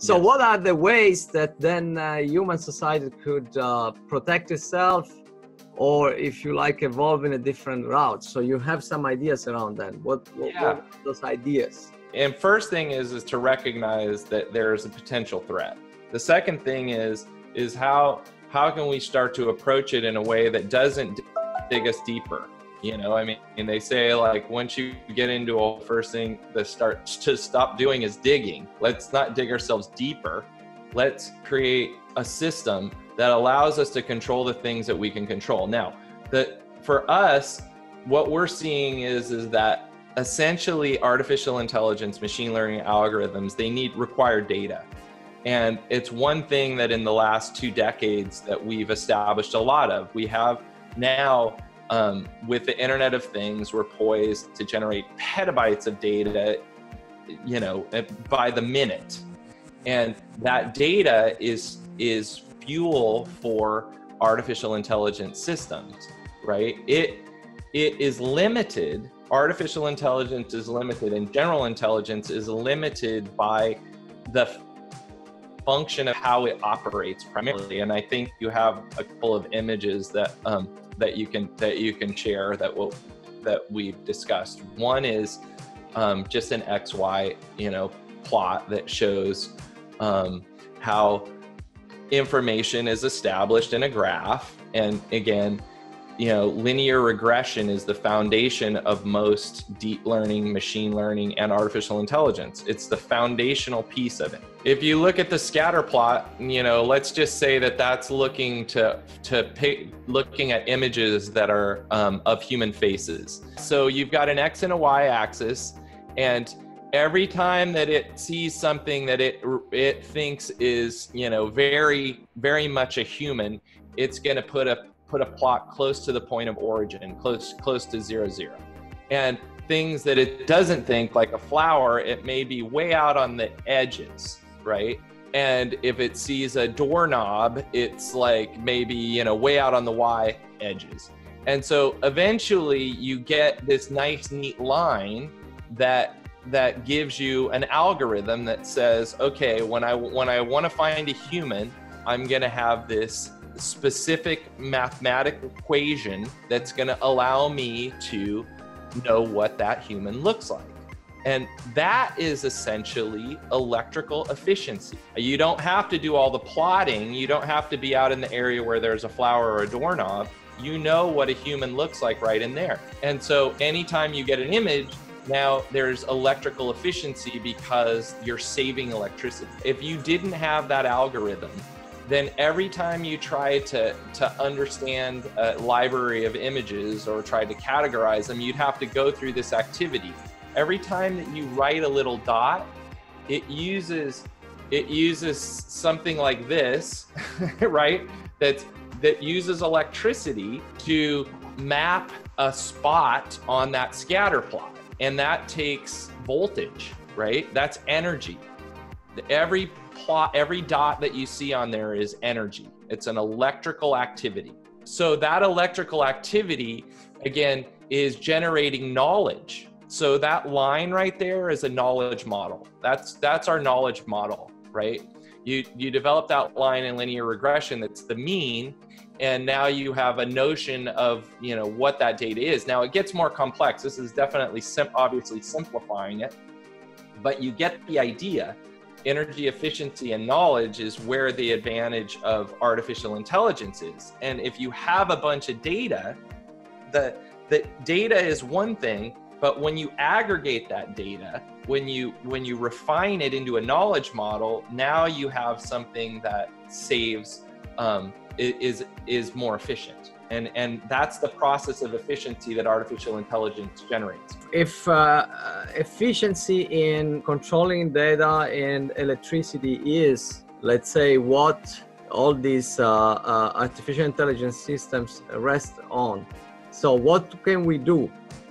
So, Yes. what are the ways that then uh, human society could uh, protect itself, or if you like, evolve in a different route? So, you have some ideas around that. What, what, Yeah. what are those ideas? And first thing is is to recognize that there's a potential threat. The second thing is is how how can we start to approach it in a way that doesn't dig us deeper? You know, I mean, and they say like once you get into a first thing that start to stop doing is digging. Let's not dig ourselves deeper. Let's create a system that allows us to control the things that we can control. Now, that for us, what we're seeing is is that essentially artificial intelligence machine learning algorithms they need require data and it's one thing that in the last two decades that we've established a lot of we have now um, with the internet of things we're poised to generate petabytes of data you know by the minute. And that data is is fuel for artificial intelligence systems right? It it is limited artificial intelligence is limited and general intelligence is limited by the function of how it operates primarily. And i think you have a couple of images that um, that you can that you can share that will that we've discussed. One is um, just an xy you know plot that shows um, how information is established in a graph. And again you know linear regression is the foundation of most deep learning machine learning and artificial intelligence. It's the foundational piece of it. If you look at the scatter plot you know let's just say that that's looking to to pick, looking at images that are um, of human faces. So you've got an x and a y axis and every time that it sees something that it it thinks is you know very very much a human it's going to put a put a plot close to the point of origin close close to zero zero. And things that it doesn't think like a flower it may be way out on the edges right? And if it sees a doorknob it's like maybe you know way out on the y edges. And so eventually you get this nice neat line that that gives you an algorithm that says okay when i when i want to find a human i'm going to have this specific mathematical equation that's going to allow me to know what that human looks like and that is essentially electrical efficiency. You don't have to do all the plotting. You don't have to be out in the area where there's a flower or a doorknob. You know what a human looks like right in there. And so anytime you get an image, now there's electrical efficiency because you're saving electricity. If you didn't have that algorithm, then every time you try to, to understand a library of images or try to categorize them, you'd have to go through this activity. Every time that you write a little dot it uses it uses something like this right? That that uses electricity to map a spot on that scatter plot. And that takes voltage right? That's energy. Every plot every dot that you see on there is energy it's an electrical activity so that electrical activity again is generating knowledge so that line right there is a knowledge model. That's that's our knowledge model, right? You you develop that line in linear regression that's the mean, and now you have a notion of you know what that data is. Now it gets more complex. This is definitely sim- obviously simplifying it, but you get the idea. Energy efficiency and knowledge is where the advantage of artificial intelligence is. And if you have a bunch of data, the the data is one thing, but when you aggregate that data when you when you refine it into a knowledge model now you have something that saves um, is is more efficient and and that's the process of efficiency that artificial intelligence generates If uh, efficiency in controlling data and electricity is, let's say, what all these uh, uh, artificial intelligence systems rest on, so what can we do?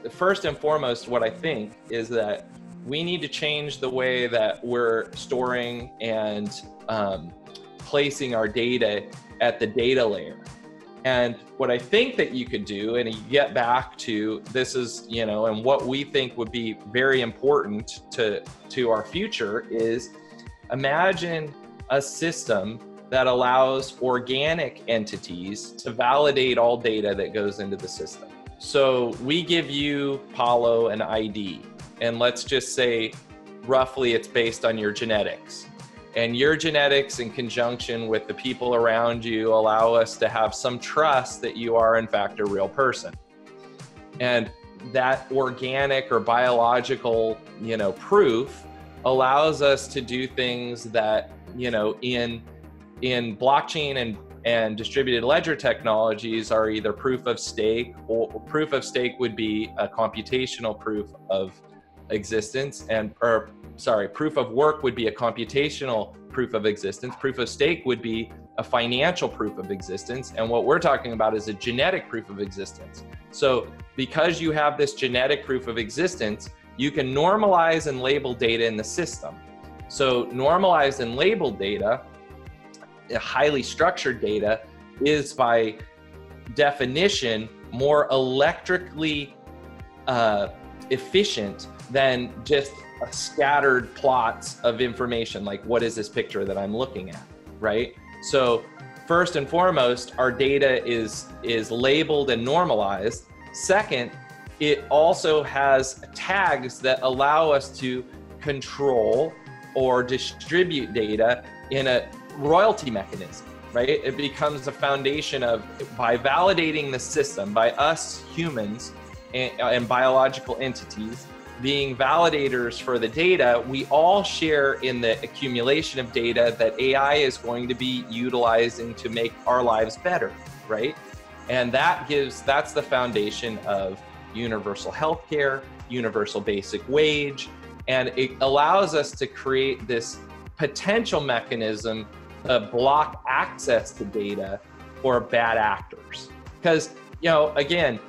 first and foremost what i think is that we need to change the way that we're storing and um, placing our data at the data layer and what i think that you could do and you get back to this is you know and what we think would be very important to to our future is imagine a system that allows organic entities to validate all data that goes into the system. So we give you Paolo an ID, and let's just say roughly it's based on your genetics. And your genetics, in conjunction with the people around you, allow us to have some trust that you are, in fact, a real person. And that organic or biological, you know, proof allows us to do things that, you know, in in blockchain and and distributed ledger technologies are either proof of stake or proof of stake would be a computational proof of existence and or sorry proof of work would be a computational proof of existence. Proof of stake would be a financial proof of existence. And what we're talking about is a genetic proof of existence. So because you have this genetic proof of existence you can normalize and label data in the system. So normalized and labeled data highly structured data is by definition more electrically uh, efficient than just scattered plots of information like what is this picture that i'm looking at right so first and foremost our data is is labeled and normalized second it also has tags that allow us to control or distribute data in a royalty mechanism, right? It becomes a foundation of by validating the system, by us humans and, and biological entities being validators for the data, we all share in the accumulation of data that AI is going to be utilizing to make our lives better, right? And that gives that's the foundation of universal health care, universal basic wage, and it allows us to create this potential mechanism to block access to data for bad actors. Because, you know, again,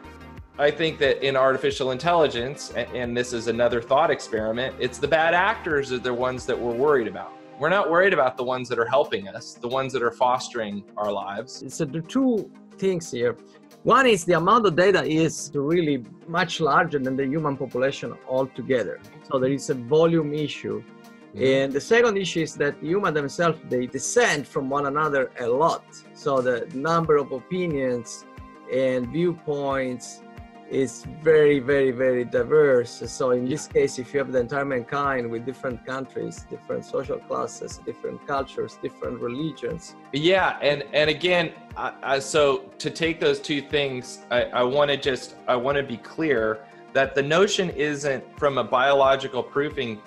I think that in artificial intelligence, and this is another thought experiment, it's the bad actors that are the ones that we're worried about. We're not worried about the ones that are helping us, the ones that are fostering our lives. So the two things here. One is the amount of data is really much larger than the human population altogether. So there is a volume issue Mm-hmm. And the second issue is that humans themselves they descend from one another a lot. So the number of opinions and viewpoints is very, very, very diverse. So in this case, if you have the entire mankind with different countries, different social classes, different cultures, different religions. Yeah, and and again, I, I, so to take those two things, I, I want to just I want to be clear that the notion isn't from a biological proofing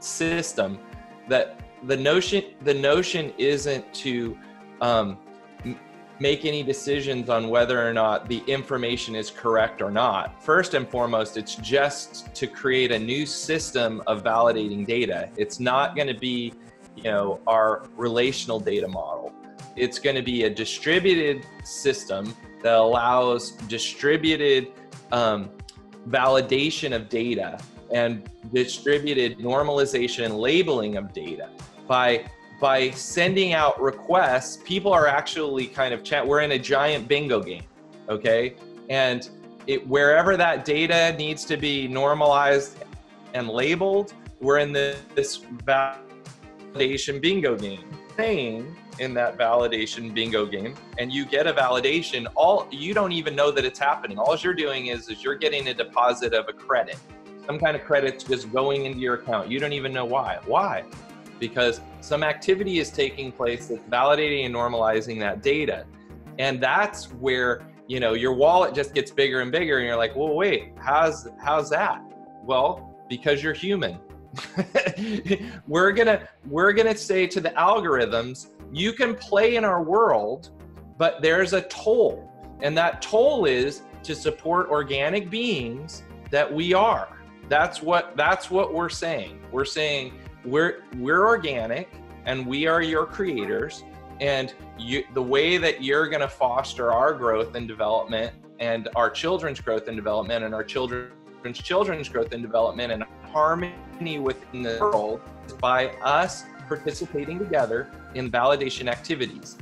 system that the notion the notion isn't to um, make any decisions on whether or not the information is correct or not. First and foremost, it's just to create a new system of validating data. It's not going to be, you know, our relational data model. It's going to be a distributed system that allows distributed um, validation of data and distributed normalization and labeling of data by by sending out requests people are actually kind of chat we're in a giant bingo game okay and it wherever that data needs to be normalized and labeled we're in this validation bingo game playing in that validation bingo game and you get a validation all you don't even know that it's happening all you're doing is is you're getting a deposit of a credit some kind of credits just going into your account. You don't even know why. Why? Because some activity is taking place that's validating and normalizing that data. And that's where, you know, your wallet just gets bigger and bigger and you're like, "Well, wait, how's how's that?" Well, because you're human. we're to we're to say to the algorithms, you can play in our world, but there's a toll. And that toll is to support organic beings that we are that's what that's what we're saying. We're saying we're we're organic and we are your creators and you the way that you're going to foster our growth and development and our children's growth and development and our children's children's growth and development and harmony within the world is by us participating together in validation activities